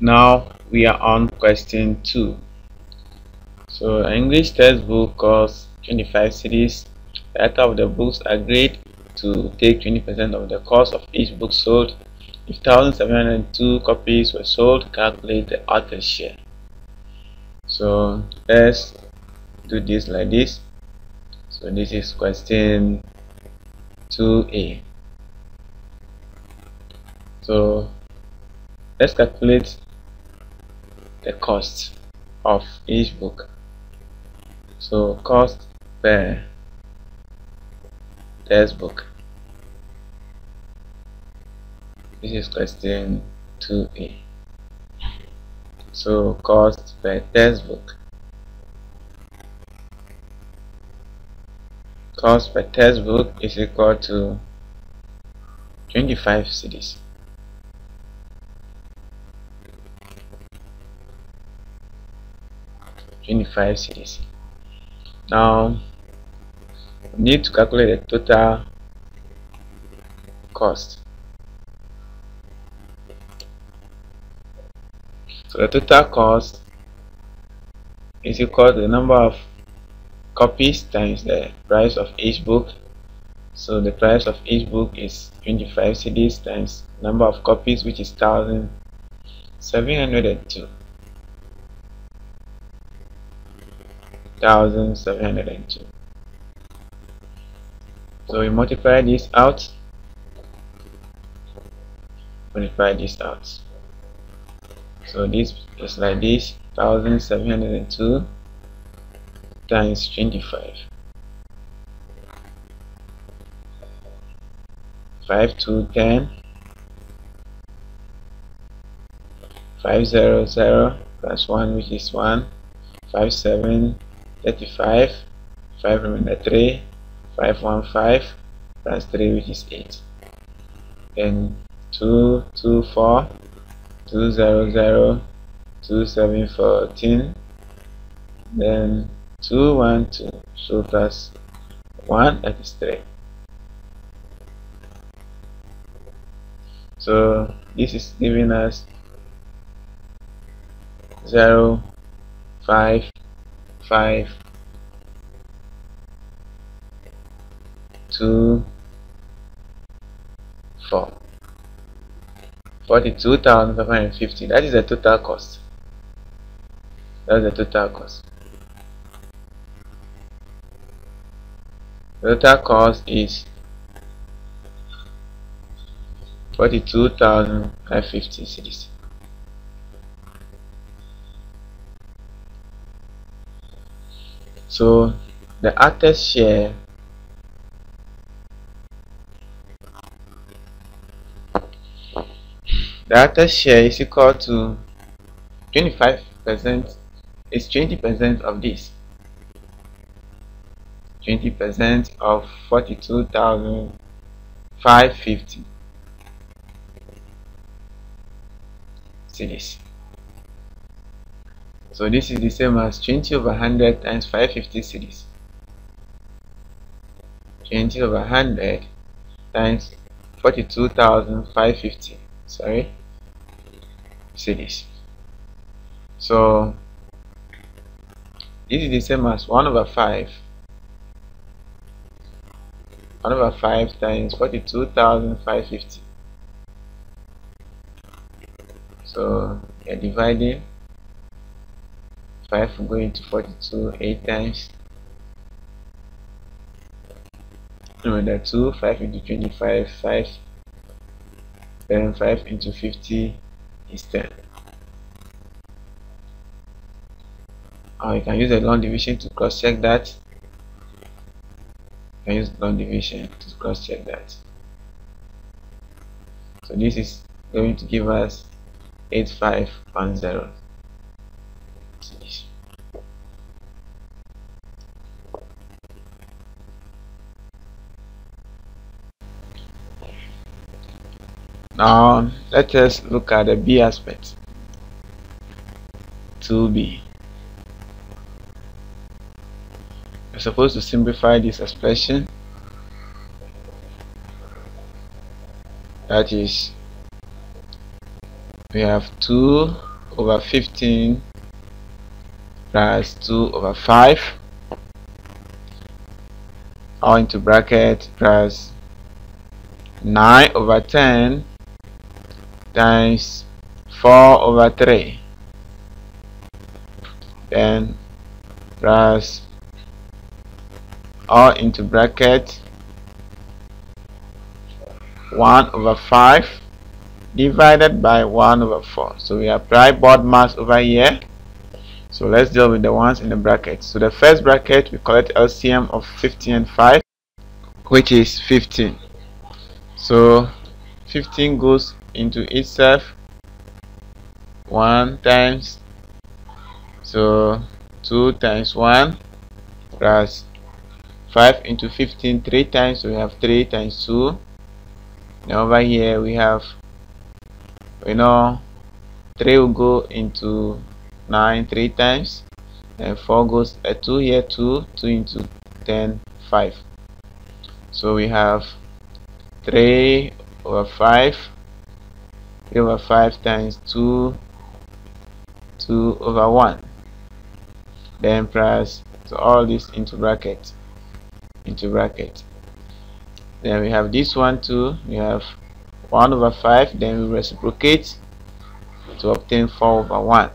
Now we are on question 2. So English textbook costs 25 cedis. The author of the books agreed to take 20% of the cost of each book sold. If 1,702 copies were sold, calculate the author's share. So let's do this like this. So this is question 2a. So let's calculate the cost of each book. So cost per textbook this is question 2a so cost per textbook cost per textbook is equal to 25 cedis 25 cedis. Now, we need to calculate the total cost. So the total cost is equal to the number of copies times the price of each book. So the price of each book is 25 cedis times number of copies which is 1702. 1702 so we multiply this out. Multiply this out. So this is like this 1702 times 25 5 to 10 500 plus 1 which is 1 5 7 35 5 remainder 3 515 plus 3 which is 8 then 2 2 4 2 0 0 2 7 14 then 2 1 2 so plus 1 that is 3 so this is giving us 0 5 five two four forty-two thousand five hundred fifty. That is the total cost. That's the total cost. The total cost is 42,550 cedis so the artist share the author's share is equal to 25 percent is 20 percent of this. 20 percent of 42,550 cedis so this is the same as 20 over 100 times 550 cedis. 20 over 100 times 42,550 sorry? Cedis. So this is the same as 1 over 5 1 over 5 times 42,550 so you're dividing 5 going to 42 8 times. Remember 2 5 into 25 5 then 5 into 50 is 10 or you can use a long division to cross check that. You can use long division to cross check that. So this is going to give us 8510 Now let us look at the B aspect. 2b. We're supposed to simplify this expression. That is, we have 2 over 15 plus 2 over 5 all into bracket plus 9 over 10 times 4 over 3 then plus all into bracket 1 over 5 divided by 1 over 4 so we apply BODMAS over here. So let's deal with the ones in the bracket. So the first bracket we collect LCM of 15 and 5 which is 15 so 15 goes into itself 1 times so 2 times 1 plus 5 into 15 3 times so we have 3 times 2 now over here we have you know 3 will go into 9 3 times and 4 goes uh, 2 here 2 2 into 10 5 so we have 3 over 5 3 over 5 times 2 2 over 1 then plus so all this into bracket into bracket. Then we have this one too. We have 1 over 5 then we reciprocate to obtain 4 over 1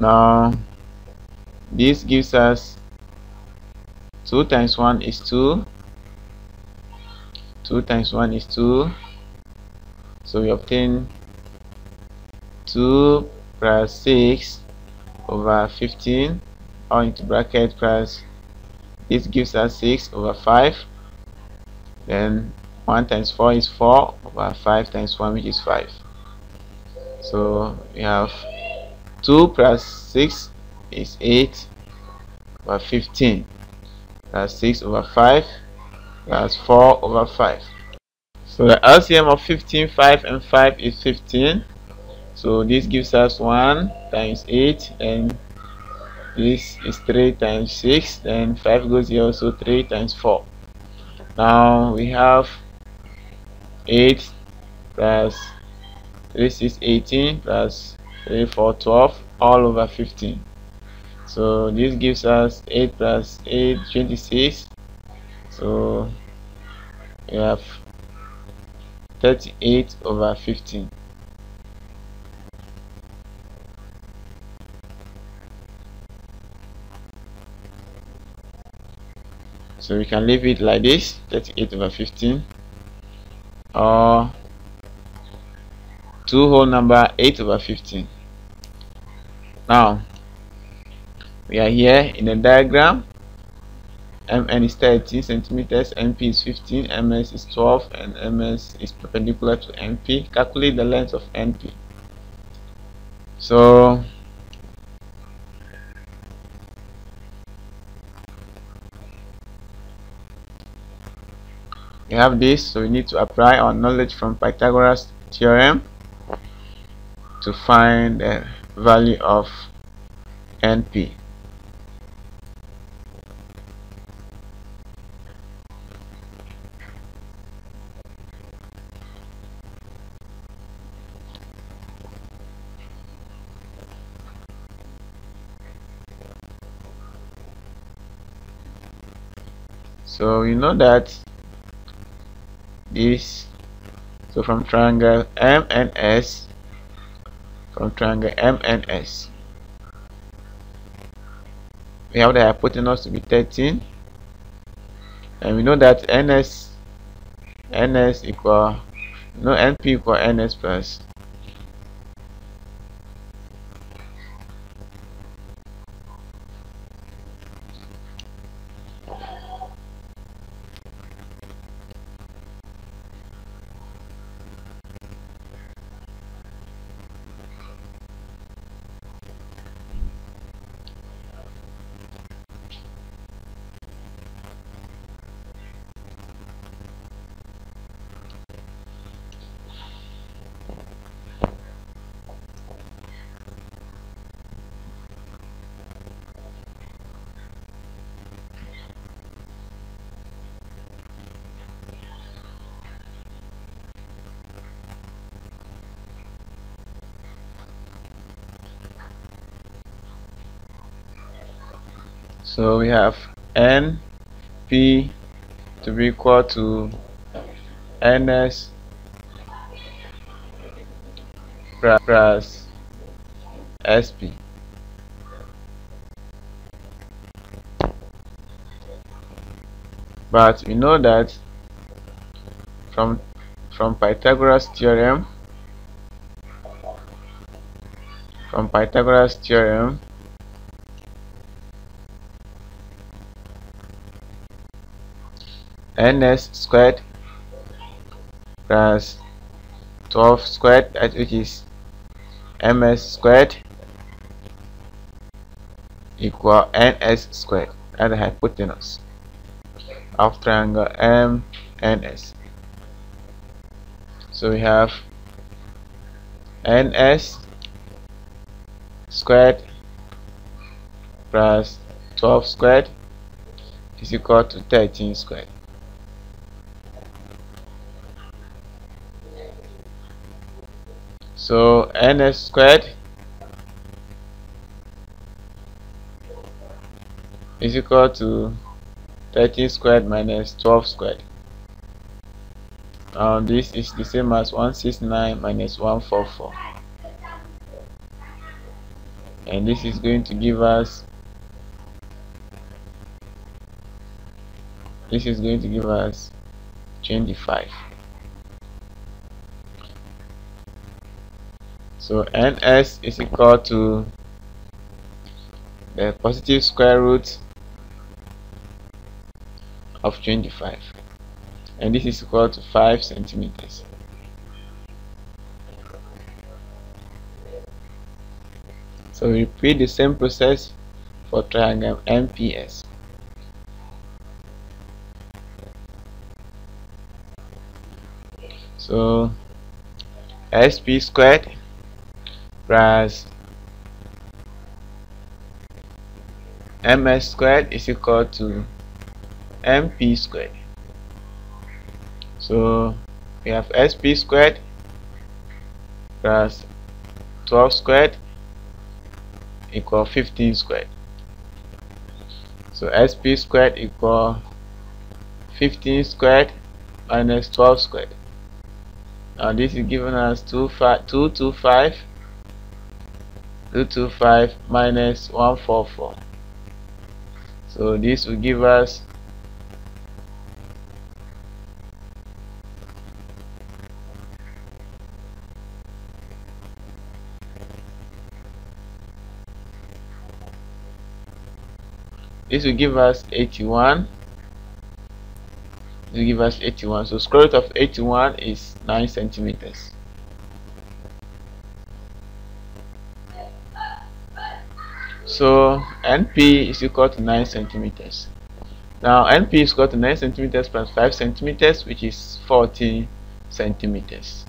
now this gives us 2 times 1 is 2 2 times 1 is 2 so we obtain 2 plus 6 over 15 all into bracket plus this gives us 6 over 5 then 1 times 4 is 4 over 5 times 1 which is 5 so we have 2 plus 6 is 8 over 15 plus 6 over 5 plus 4 over 5 so the LCM of 15 5 and 5 is 15 so this gives us 1 times 8 and this is 3 times 6 and 5 goes here so 3 times 4 now we have 8 plus 3 6 18 plus 3 4 12 all over 15 so this gives us 8 plus 8 26 so we have 38 over 15 so we can leave it like this 38 over 15 or 2 whole number 8 over 15 now we are here in the diagram mn is 13 centimeters mp is 15 ms is 12 and ms is perpendicular to np calculate the length of np so we have this so we need to apply our knowledge from Pythagoras theorem to find the value of NP so you know that this so from triangle MNS from triangle MNS we have the hypotenuse to be 13 and we know that NS NS equal no NP equal NS plus so we have n p to be equal to ns plus sp but we know that from from Pythagoras theorem from Pythagoras theorem ns squared plus 12 squared which is ms squared equal ns squared as the hypotenuse of triangle MNS. So we have NS squared plus 12 squared is equal to 13 squared. So ns squared is equal to 13 squared minus 12 squared. Now this is the same as 169 minus 144. And this is going to give us this is going to give us 25. So ns is equal to the positive square root of 25 and this is equal to 5 centimeters. So we repeat the same process for triangle MPS so SP squared plus ms squared is equal to mp squared. So we have sp squared plus 12 squared equal 15 squared. So sp squared equal 15 squared minus 12 squared. Now this is giving us 225 225 minus 144 so this will give us this will give us 81 this will give us 81 so square root of 81 is 9 centimeters so np is equal to 9 centimeters. Now np is equal to 9 centimeters plus 5 centimeters which is 40 centimeters